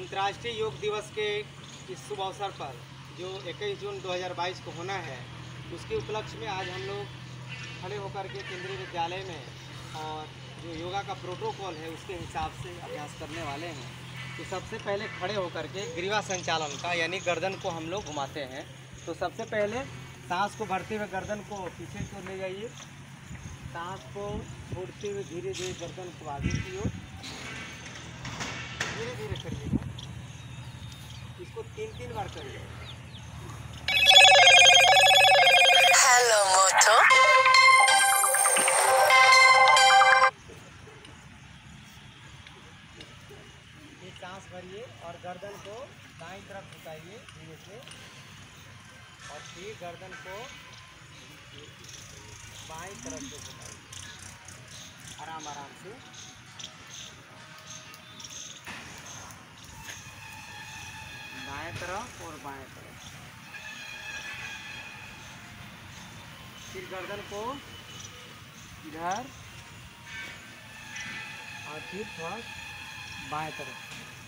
अंतर्राष्ट्रीय योग दिवस के इस शुभ अवसर पर, जो 21 जून 2022 को होना है, उसके उपलक्ष्य में आज हम लोग खड़े होकर के केंद्रीय विद्यालय में और जो योगा का प्रोटोकॉल है, उसके हिसाब से अभ्यास करने वाले हैं। तो सबसे पहले खड़े होकर के ग्रीवा संचालन का, यानी गर्दन को हम लोग घुमाते हैं। तो सबसे पहले सांस को भरते हुए गर्दन को पीछे की ओर ले जाइए। सांस को छोड़ते हुए धीरे धीरे गर्दन को आगे की ओर धीरे धीरे करिएगा। इसको तीन तीन बार करिए। Moto. एक सांस भरिए और गर्दन को दाएँ तरफ़ झुकाइए धीरे से। और फिर गर्दन को बाएँ तरफ़ से झुकाइए आराम आराम से। दाएँ तरफ़ और बाएँ तरफ़। फिर गर्दन को इधर और फिर थोड़ा बाएँ तरफ़।